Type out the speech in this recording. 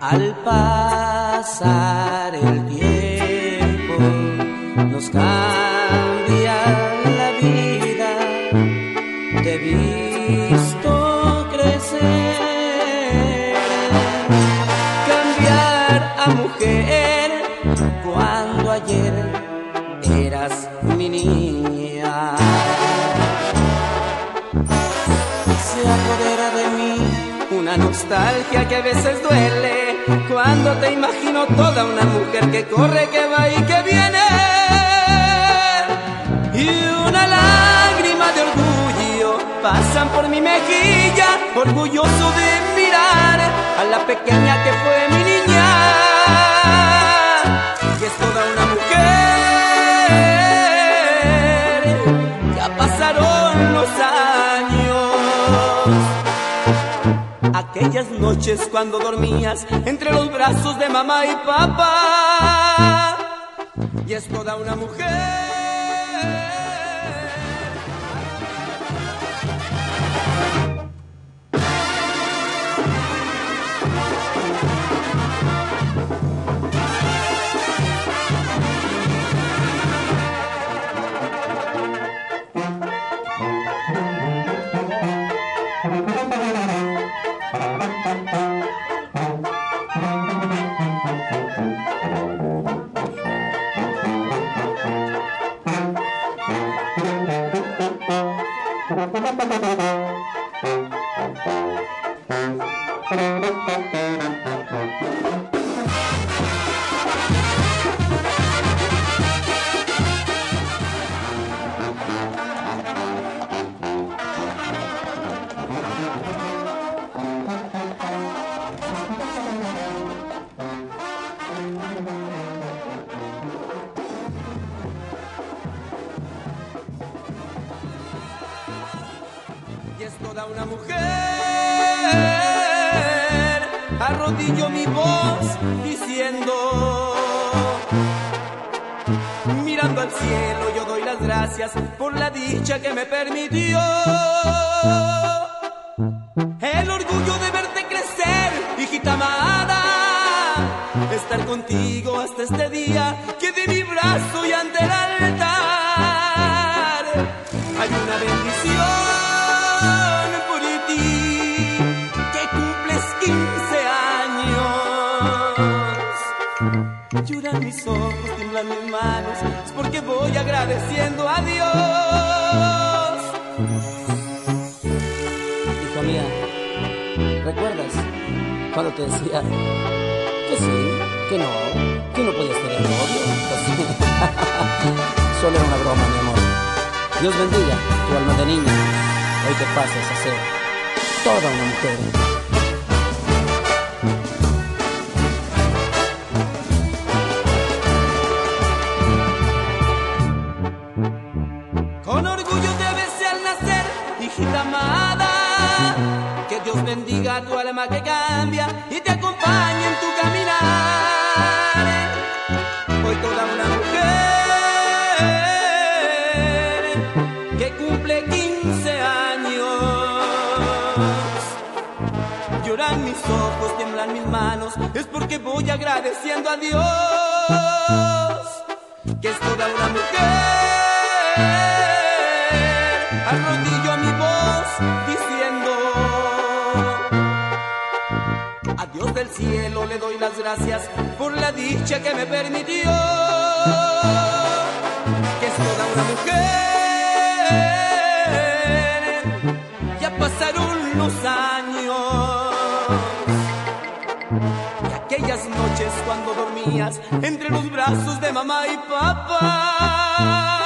Al pasar el tiempo. Nostalgia que a veces duele cuando te imagino toda una mujer que corre, que va y que viene. Y una lágrima de orgullo pasan por mi mejilla, orgulloso de mirar a la pequeña que fue noches cuando dormías entre los brazos de mamá y papá. Y es toda una mujer. Y es toda una mujer. Arrodillo mi voz diciendo, mirando al cielo, yo doy las gracias por la dicha que me permitió. El orgullo de verte crecer, hijita amada, estar contigo hasta este día, que de mi brazo y ante el altar hay una bendición Lloran mis ojos, tiemblan mis manos, es porque voy agradeciendo a Dios. Hija mía, ¿recuerdas cuando te decía que sí, que no, que no podías tener novio? Pues, solo era una broma, mi amor. Dios bendiga tu alma de niña. Hoy te pasas a ser toda una mujer. Que Dios bendiga tu alma que cambia y te acompañe en tu caminar. Hoy toda una mujer que cumple 15 años. Lloran mis ojos, tiemblan mis manos, es porque voy agradeciendo a Dios que es toda una mujer. Arrodillo mi voz diciendo, Dios del cielo le doy las gracias por la dicha que me permitió, que es toda una mujer. Ya pasaron los años y aquellas noches cuando dormías entre los brazos de mamá y papá.